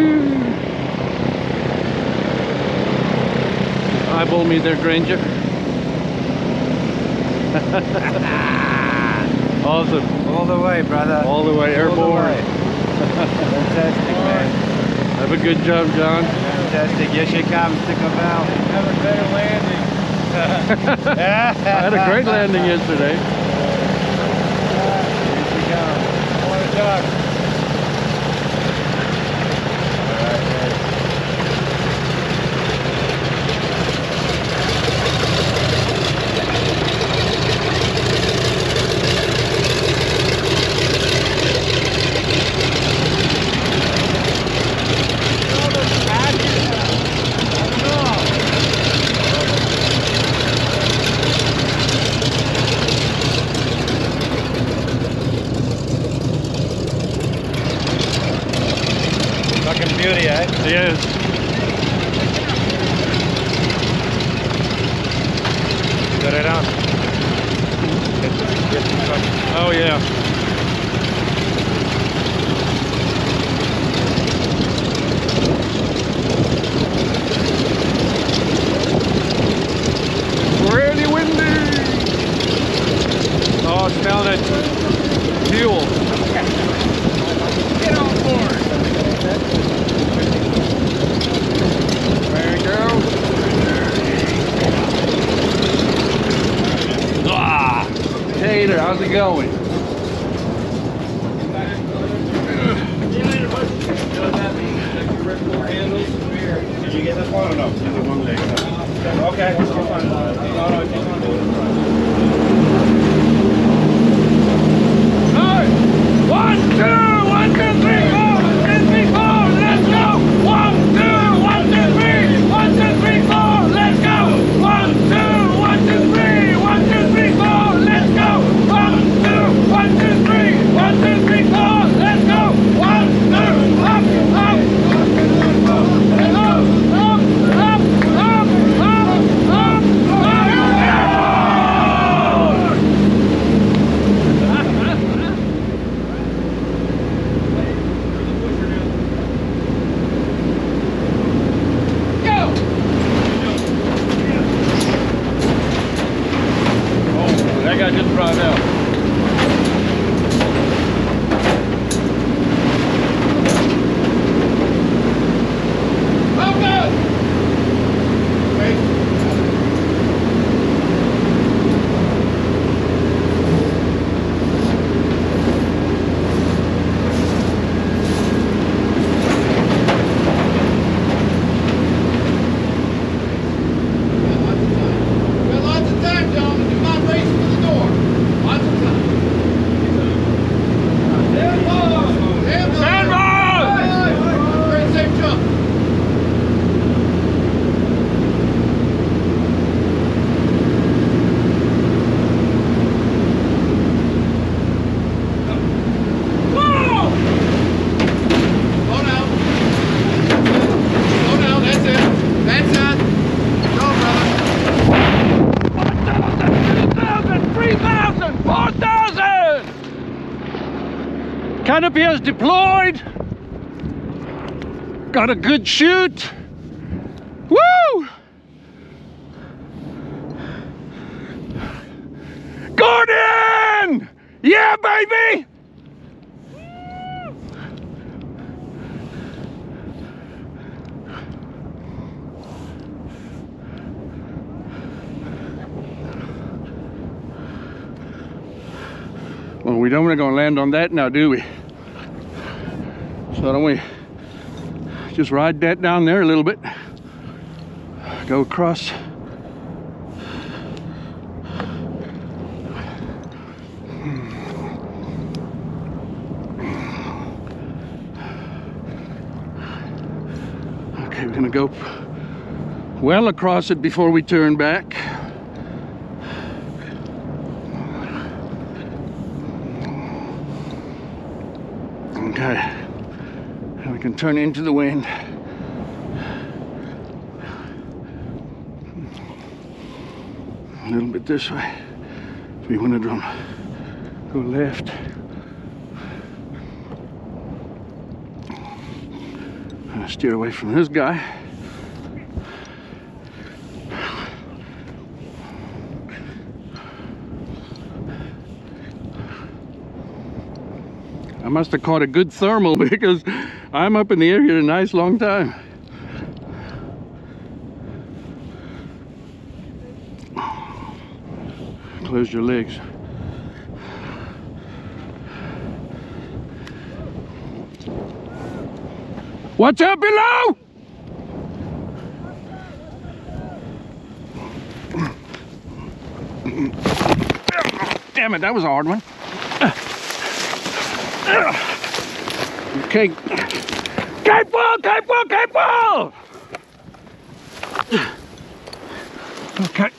Hmm. Eyeball me there, Granger. awesome. All the way, brother. All the way All the airborne. way. Fantastic, man. Have a good job, John. Fantastic. Yes, you come. Stick about. Have a better landing. I had a great landing yesterday. Here she comes. What a duck. guy. He is. It out. Oh, yeah. How's it going? Did you get one or no? Just. Okay. second drive out. Canopy has deployed. Got a good chute. Woo! Gordon! Yeah, baby! Well, we don't want to go land on that now, do we? So don't we just ride that down there a little bit? Go across. Okay, we're gonna go well across it before we turn back. Okay. And we can turn into the wind. A little bit this way. So we want to drum, go left. Steer away from this guy. I must have caught a good thermal because I'm up in the air here a nice long time. Close your legs. Watch out below! Damn it, that was a hard one. Okay. Careful, careful, careful! Okay.